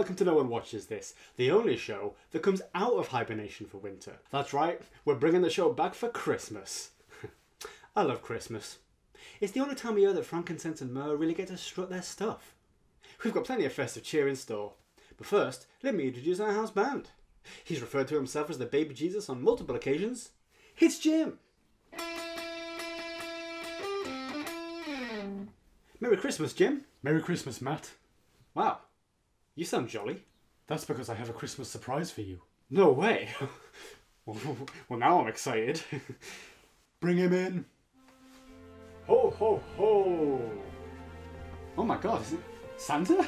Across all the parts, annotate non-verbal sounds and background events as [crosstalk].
welcome to No One Watches This, the only show that comes out of hibernation for winter. That's right, we're bringing the show back for Christmas. [laughs] I love Christmas. It's the only time of year that frankincense and myrrh really get to strut their stuff. We've got plenty of festive cheer in store. But first, let me introduce our house band. He's referred to himself as the baby Jesus on multiple occasions. It's Jim. Merry Christmas, Jim. Merry Christmas, Matt. Wow, you sound jolly. That's because I have a Christmas surprise for you. No way. [laughs] [laughs] well, now I'm excited. [laughs] Bring him in. Ho, ho, ho. Oh my god, is it Santa?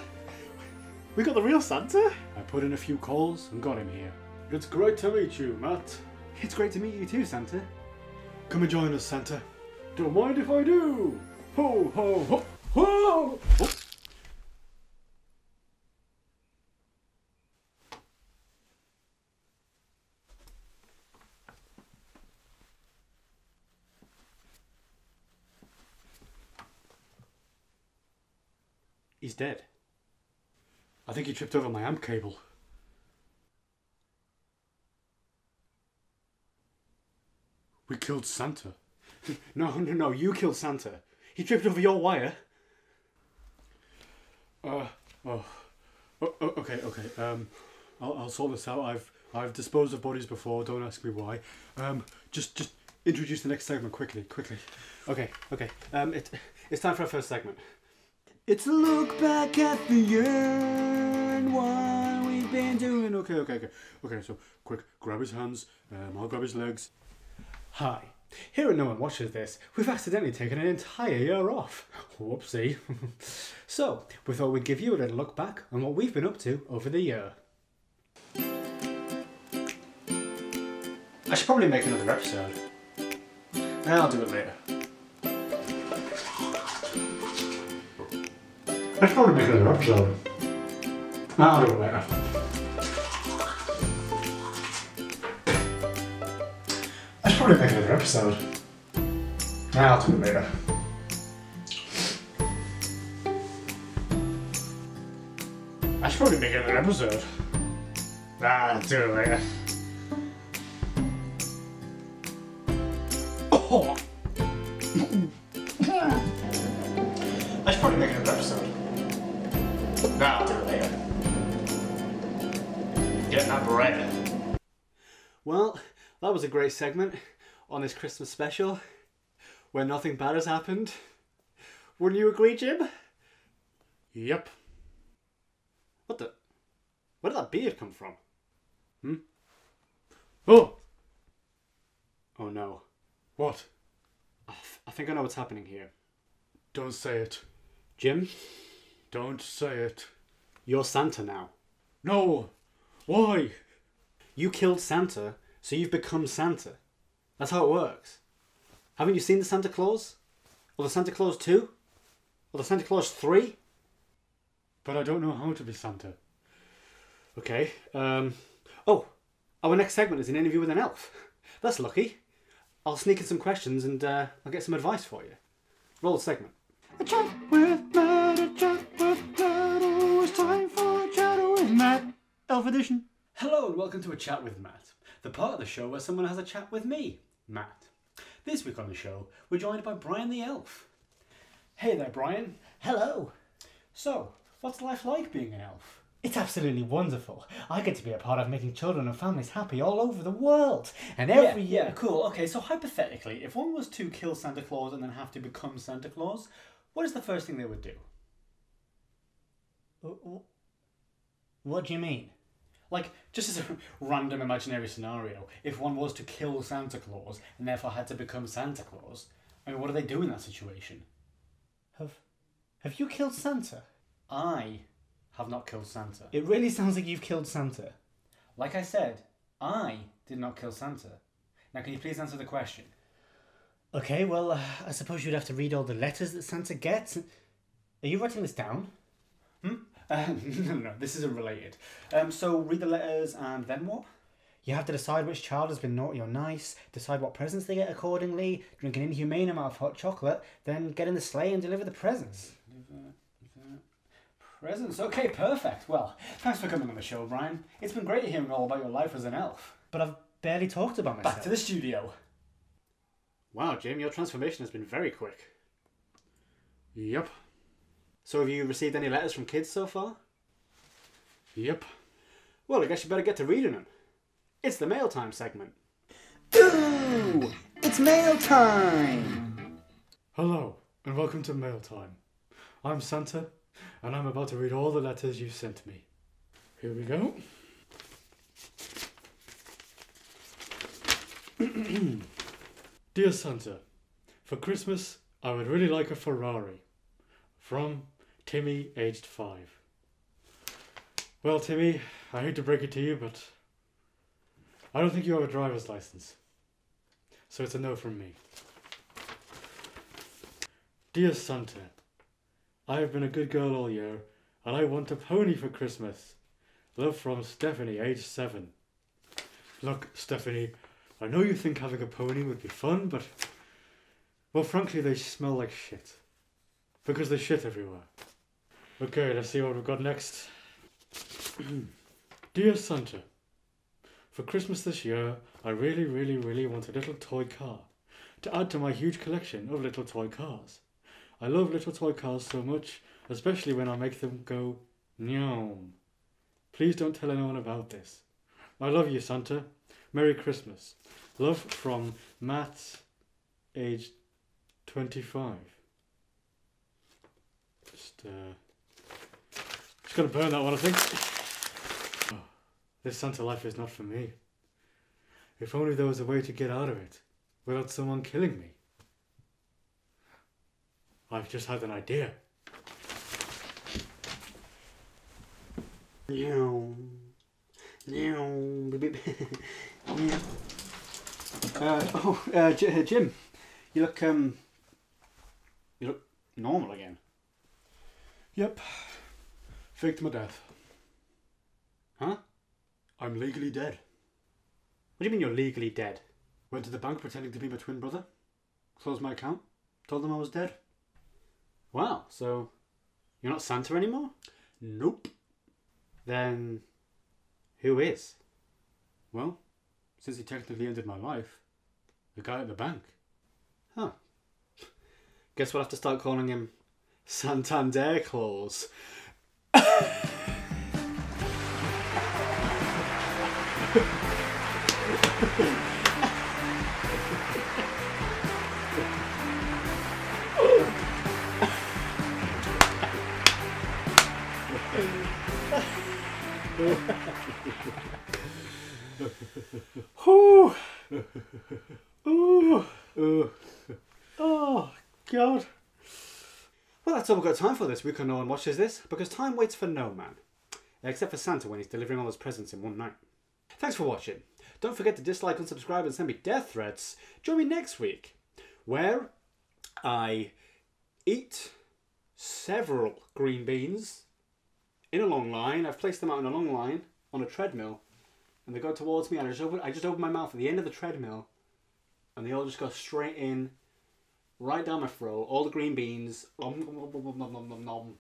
We got the real Santa? I put in a few calls and got him here. It's great to meet you, Matt. It's great to meet you too, Santa. Come and join us, Santa. Don't mind if I do. Ho, ho, ho, ho! Oh. He's dead. I think he tripped over my amp cable. We killed Santa. [laughs] No, no, no, you killed Santa. He tripped over your wire. Uh, oh. oh, okay, okay. Um, I'll, I'll sort this out. I've I've disposed of bodies before. Don't ask me why. Um, just just introduce the next segment quickly, quickly. Okay, okay. Um, it, it's time for our first segment. It's a look back at the year and what we've been doing. Okay, okay, okay. Okay, so quick, grab his hands. Um, I'll grab his legs. Hi. Here at No One Watches This, we've accidentally taken an entire year off. Whoopsie. [laughs] so, we thought we'd give you a little look back on what we've been up to over the year. I should probably make another episode. I'll do it later. I should probably make another episode. I'll do it later. I should probably make another episode. I'll do it later. I should probably make another episode. I'll do it later. Oh! [laughs] I should probably make another episode. I'll do it that bread. Well, that was a great segment on this Christmas special where nothing bad has happened. Wouldn't you agree, Jim? Yep. What the? Where did that beard come from? Hmm? Oh! Oh no. What? I, th- I think I know what's happening here. Don't say it. Jim, Don't say it. you're Santa now. No! Why? You killed Santa, so you've become Santa. That's how it works. Haven't you seen the Santa Clause? Or the Santa Clause 2? Or the Santa Clause 3? But I don't know how to be Santa. Okay. Um, oh, our next segment is an interview with an elf. [laughs] That's lucky. I'll sneak in some questions and uh, I'll get some advice for you. Roll the segment. A chat with Elf edition. Hello and welcome to a chat with Matt, the part of the show where someone has a chat with me, Matt. This week on the show, we're joined by Brian the Elf. Hey there, Brian. Hello. So, what's life like being an elf? It's absolutely wonderful. I get to be a part of making children and families happy all over the world. And every yeah, year. cool. Okay, so hypothetically, if one was to kill Santa Claus and then have to become Santa Claus, what is the first thing they would do? W- w- What do you mean? Like, just as a [laughs] random imaginary scenario, if one was to kill Santa Claus and therefore had to become Santa Claus, I mean, what do they do in that situation? Have Have you killed Santa? I have not killed Santa. It really sounds like you've killed Santa. Like I said, I did not kill Santa. Now, can you please answer the question? Okay, well, uh, I suppose you'd have to read all the letters that Santa gets. Are you writing this down? Uh, [laughs] no, no, this isn't related. Um, so read the letters and then what? You have to decide which child has been naughty or nice, decide what presents they get accordingly, drink an inhumane amount of hot chocolate, then get in the sleigh and deliver the presents. Deliver, deliver. Presents? Okay, perfect. Well, thanks for coming on the show, Brian. It's been great hearing all about your life as an elf. But I've barely talked about myself. Back to the studio. Wow, Jim, your transformation has been very quick. Yep. So, have you received any letters from kids so far? Yep. Well, I guess you better get to reading them. It's the mail time segment. Ooh, it's mail time! Hello, and welcome to Mail Time. I'm Santa, and I'm about to read all the letters you've sent me. Here we go. [clears throat] Dear Santa, for Christmas, I would really like a Ferrari. From Timmy, aged five. Well, Timmy, I hate to break it to you, but I don't think you have a driver's license. So it's a no from me. Dear Santa, I have been a good girl all year, and I want a pony for Christmas. Love from Stephanie, age seven. Look, Stephanie, I know you think having a pony would be fun, but well, frankly, they smell like shit because they shit everywhere. Okay, let's see what we've got next. [clears throat] Dear Santa, for Christmas this year, I really, really, really want a little toy car to add to my huge collection of little toy cars. I love little toy cars so much, especially when I make them go nyom. Please don't tell anyone about this. I love you, Santa. Merry Christmas. Love from Matt, age 25. Just, uh, just gonna burn that one, I think. Oh, this Santa life is not for me. If only there was a way to get out of it without someone killing me. I've just had an idea. Meow. Meow. Beep, beep. Meow. Uh, oh, uh, uh, Jim, you look um, you look normal again. Yep. Faked my death. Huh? I'm legally dead. What do you mean you're legally dead? Went to the bank pretending to be my twin brother. Closed my account. Told them I was dead. Wow. So, you're not Santa anymore? Nope. Then, who is? Well, since he technically ended my life, the guy at the bank. Huh. Guess we'll have to start calling him Santander Claus. Whew. Ooh. Ooh. Oh, God. Well, that's all we've got time for this week on No One Watches This, because time waits for no man. Except for Santa when he's delivering all his presents in one night. Thanks for watching. Don't forget to dislike, unsubscribe, and send me death threats. Join me next week, where I eat several green beans in a long line. I've placed them out in a long line on a treadmill, and they go towards me. And I just open, I just open my mouth at the end of the treadmill, and they all just go straight in, right down my throat. All the green beans. Nom, nom, nom,